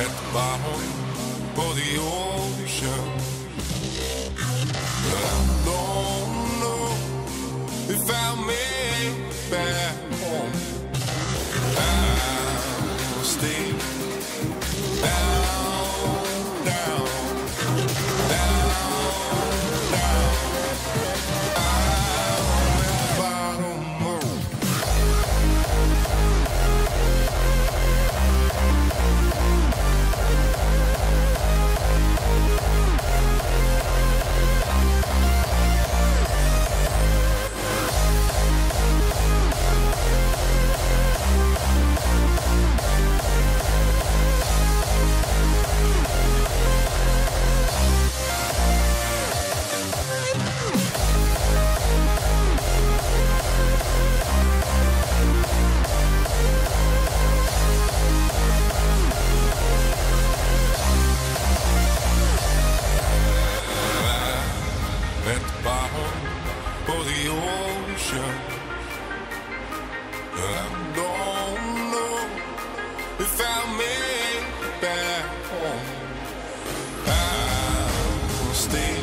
at the bottom of the ocean. But I don't know if I'll make it back the ocean. I don't know if I'll make it back home. I'll stay.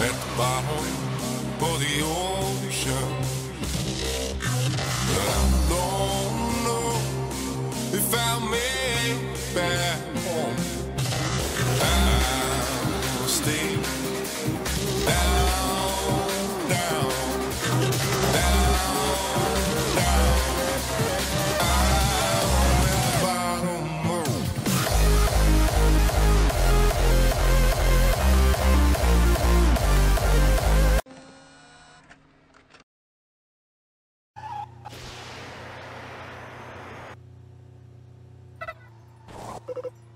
At the bottom of the ocean. Make it back you